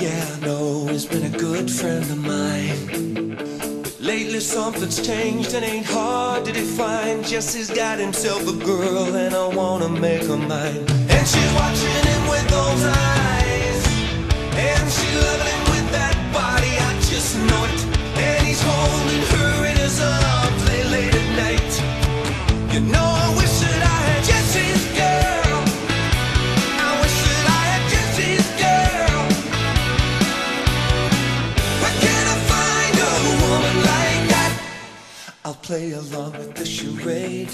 yeah, I know he's been a good friend of mine. But lately something's changed and ain't hard to define. Jessie's got himself a girl and I wanna make her mine. And she's watching him with play along with the charade.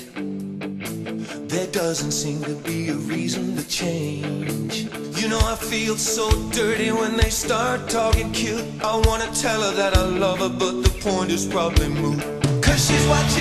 There doesn't seem to be a reason to change. You know, I feel so dirty when they start talking cute. I wanna tell her that I love her, but the point is probably moot. Cause she's watching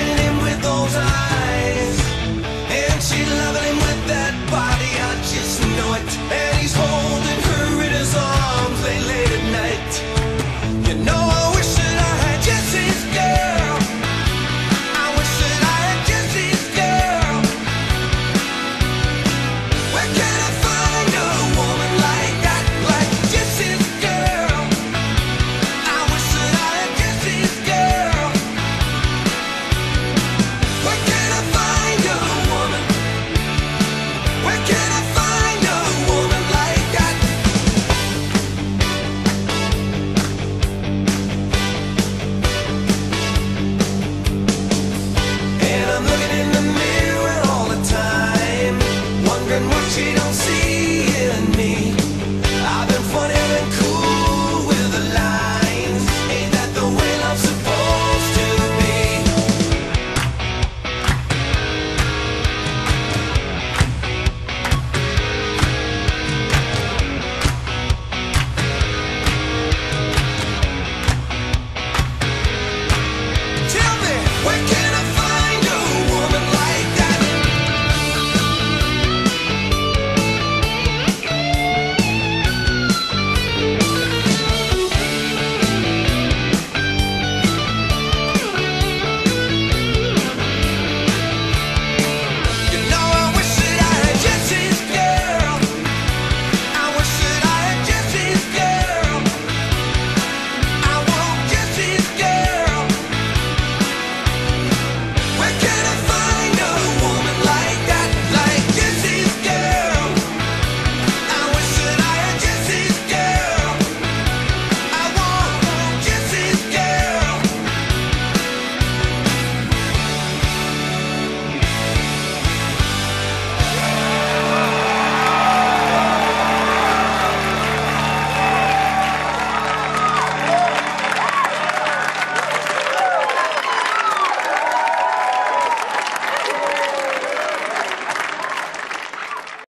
yourself